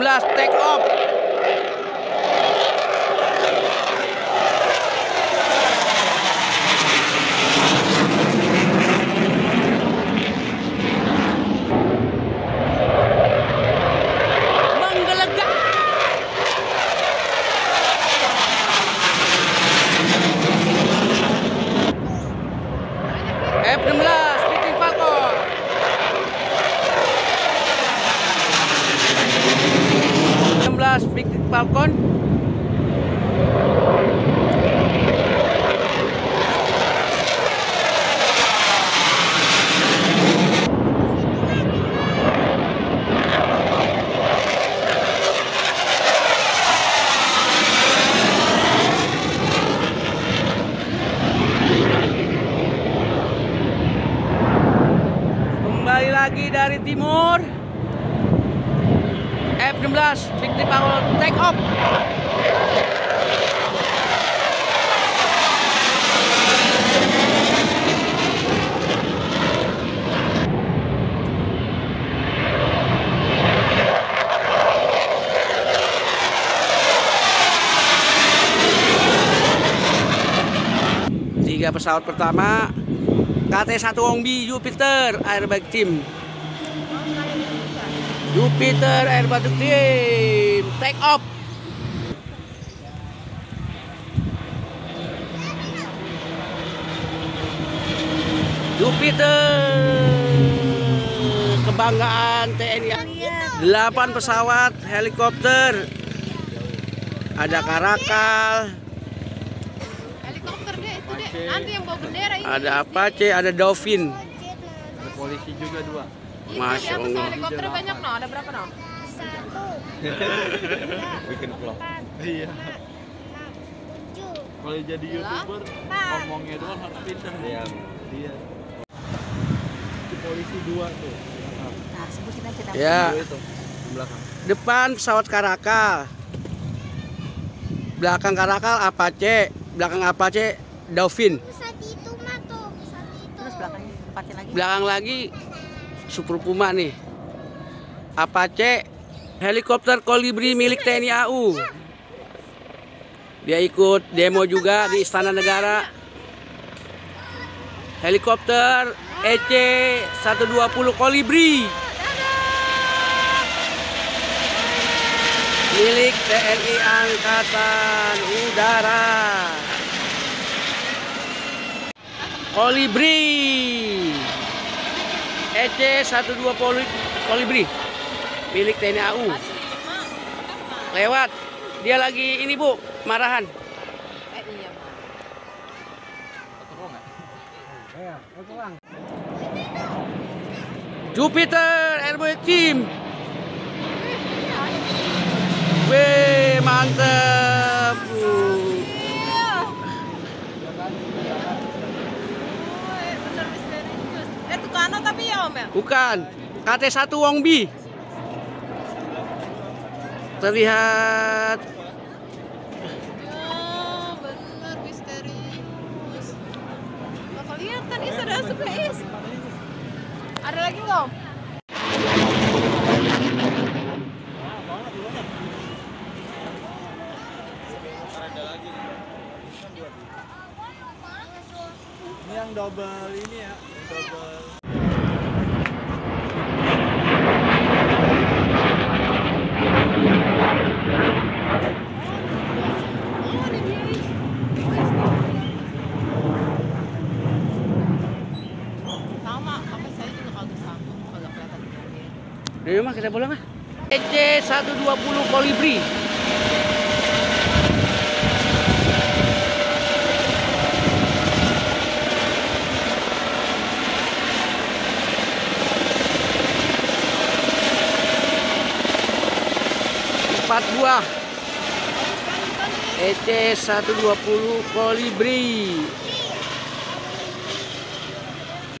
F16 take off. F16 Fighting Falcon. Kembali lagi dari timur. F16 Fighting Falcon take off. Tiga pesawat pertama KT1 Ongbi Jupiter Airbag Team Jupiter Airbag Team take off. Jupiter. Kebanggaan TNI 8 pesawat helikopter. Ada Karakal. Helikopter deh itu deh. Nanti yang bawa bendera ini. ada Apache ada Dolphin. Ada polisi juga dua. Masya di atas Allah. helikopter banyak no. Ada berapa no? Bikin vlog. Iya. Kalau jadi youtuber ngomongnya doang harus pinter. Iya. Iya. Itu polisi dua tuh. Nah, sebutin aja nama. ya di belakang. depan pesawat Karakal belakang Karakal Apache belakang Apache Dolphin Terus belakangnya tempatnya lagi. belakang lagi Super Puma nih Apache helikopter kolibri milik TNI AU dia ikut demo juga di Istana Negara. Helikopter EC 120 kolibri. Milik TNI Angkatan Udara. Kolibri EC 120 kolibri. Milik TNI AU lewat. Dia lagi ini bu marahan. Eh iya. Jupiter Airboy Team. Wih mantep Iya. Woi, bener misterius. Eh Tukano tapi ya Om ya? bukan KT1 Wongbi terlihat Ya bener misterius. Nggak kelihatan is ada lagi nggak Om? Ini yang double ini ya, double. Oh ada dia is. Sama, apa saya juga kagak sama, kagak kelihatan. Dari rumah kita pulang ah. EC 120 kolibri. Empat buah EC 120 kolibri